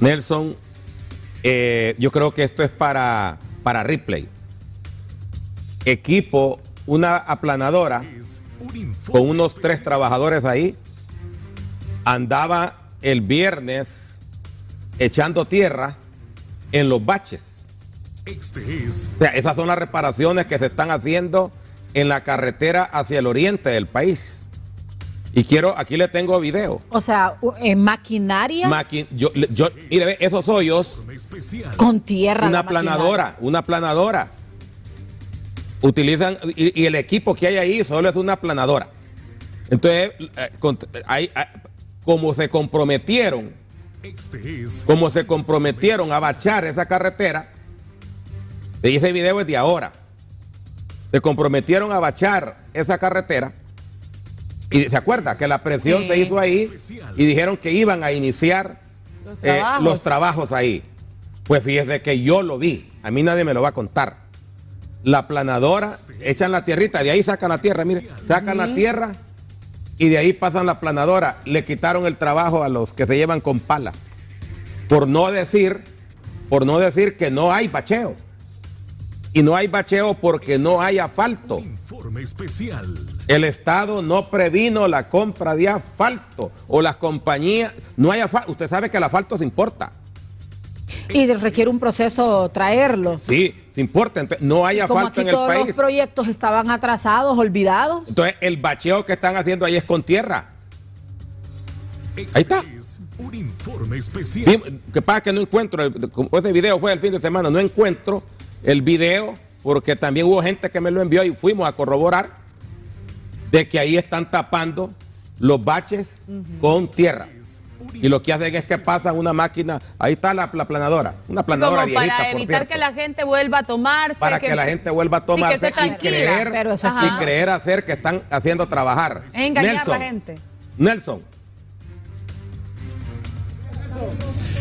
Nelson, eh, yo creo que esto es para, para replay. Equipo, una aplanadora con unos tres trabajadores ahí, andaba el viernes echando tierra en los baches. O sea, esas son las reparaciones que se están haciendo en la carretera hacia el oriente del país. Y quiero, aquí le tengo video. O sea, en maquinaria. yo, yo, mire, esos hoyos. Con tierra. Una planadora, una planadora. Utilizan, y, el equipo que hay ahí solo es una planadora. Entonces, hay, eh, como se comprometieron, como se comprometieron a bachar esa carretera, y ese video es de ahora, se comprometieron a bachar esa carretera, y se acuerda que la presión se hizo ahí y dijeron que iban a iniciar los eh, trabajos. ahí. Pues fíjese que yo lo vi, a mí nadie me lo va a contar. La planadora, echan la tierrita, de ahí sacan la tierra, mire, sacan la tierra y de ahí pasan la planadora. Le quitaron el trabajo a los que se llevan con pala. Por no decir, por no decir que no hay bacheo. Y no hay bacheo porque no hay asfalto. Informe especial. El Estado no previno la compra de asfalto o las compañías. No hay asfalto. Usted sabe que el asfalto se importa. Y requiere un proceso traerlo. Sí, se importa. no hay asfalto en el todos Los proyectos estaban atrasados, olvidados. Entonces, el bacheo que están haciendo ahí es con tierra. Ahí está. Un informe especial. que pasa que no encuentro, ese video fue el fin de semana, no encuentro el video porque también hubo gente que me lo envió y fuimos a corroborar de que ahí están tapando los baches con tierra. Y lo que hacen es que pasan una máquina, ahí está la, planadora, una planadora Como para evitar que la gente vuelva a tomarse. Para que, la gente vuelva a tomarse y, creer, y creer hacer que están haciendo trabajar. engañar a la gente. Nelson.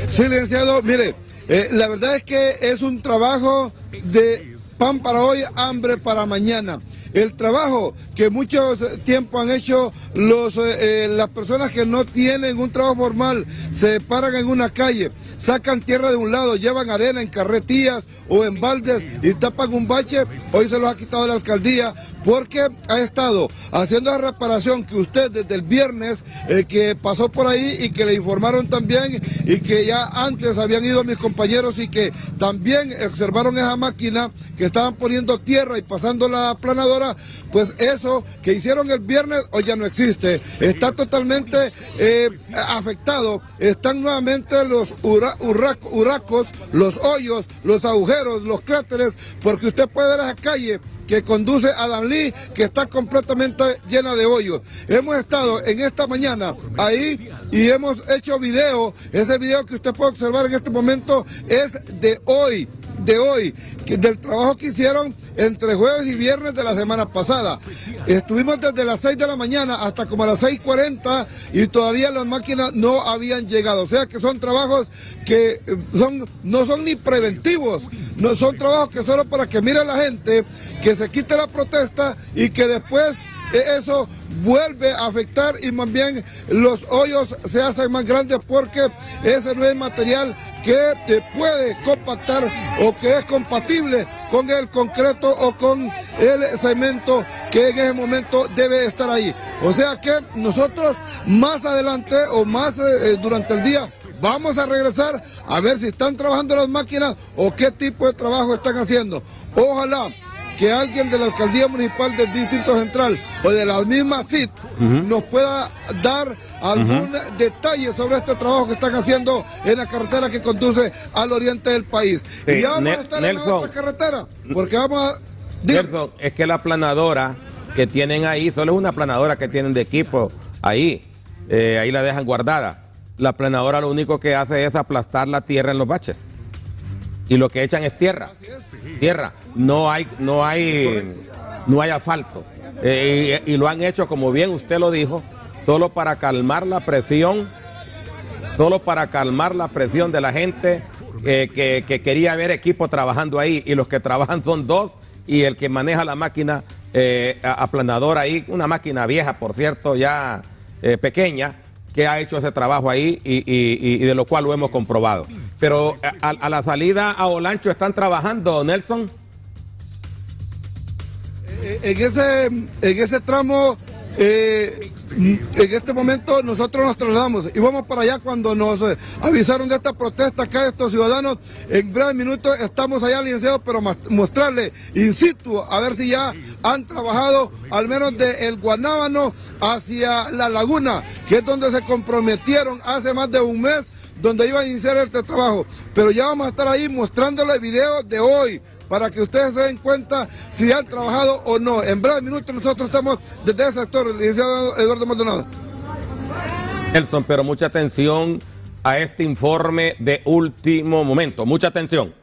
Silenciado, mire, eh, la verdad es que es un trabajo de pan para hoy, hambre para mañana el trabajo que mucho tiempo han hecho los, eh, eh, las personas que no tienen un trabajo formal, se paran en una calle, sacan tierra de un lado, llevan arena en carretillas o en baldes y tapan un bache, hoy se los ha quitado la alcaldía porque ha estado haciendo la reparación que usted desde el viernes eh, que pasó por ahí y que le informaron también y que ya antes habían ido mis compañeros y que también observaron esa máquina que estaban poniendo tierra y pasando la pues eso que hicieron el viernes hoy ya no existe. Está totalmente eh, afectado. Están nuevamente los huracos, los hoyos, los agujeros, los cráteres, porque usted puede ver esa calle que conduce a Danlí, que está completamente llena de hoyos. Hemos estado en esta mañana ahí y hemos hecho video. Ese video que usted puede observar en este momento es de hoy de hoy, del trabajo que hicieron entre jueves y viernes de la semana pasada. Estuvimos desde las 6 de la mañana hasta como a las 6.40 y todavía las máquinas no habían llegado. O sea que son trabajos que eh, son, no son ni preventivos, no son trabajos que solo para que mire la gente, que se quite la protesta y que después eh, eso vuelve a afectar y más bien los hoyos se hacen más grandes porque ese no es material que puede compactar o que es compatible con el concreto o con el cemento que en ese momento debe estar ahí. O sea que nosotros más adelante o más eh, eh, durante el día vamos a regresar a ver si están trabajando las máquinas o qué tipo de trabajo están haciendo. Ojalá que alguien de la alcaldía municipal del distrito central o de la misma CIT nos pueda dar algún detalle sobre este trabajo que están haciendo en la carretera que conduce al oriente del país. y ya vamos a estar en esta carretera, porque vamos a... Nelson, es que la planadora que tienen ahí, solo es una planadora que tienen de equipo ahí, eh, ahí la dejan guardada. La planadora lo único que hace es aplastar la tierra en los baches y lo que echan es tierra. Tierra. No hay, no hay, no hay asfalto. Eh, y, lo han hecho, como bien usted lo dijo, solo para calmar la presión, solo para calmar la presión de la gente eh, que, quería ver equipo trabajando ahí. Y los que trabajan son dos y el que maneja la máquina eh, aplanadora ahí, una máquina vieja, por cierto, ya pequeña, que ha hecho ese trabajo ahí y, de lo cual lo hemos comprobado. Pero a, la salida a Olancho están trabajando, Nelson. Eh, en ese, en ese tramo eh, en este momento nosotros nos trasladamos y vamos para allá cuando nos eh, avisaron de esta protesta acá de estos ciudadanos. En breves minutos estamos allá, licenciado, pero mostrarle in situ a ver si ya han trabajado al menos de el Guanábano hacia la laguna, que es donde se comprometieron hace más de un mes donde iban a iniciar este trabajo. Pero ya vamos a estar ahí mostrándole videos de hoy, para que ustedes se den cuenta si han trabajado o no. En breve minutos nosotros estamos desde ese sector, el licenciado Eduardo Maldonado. Nelson, pero mucha atención a este informe de último momento. Mucha atención.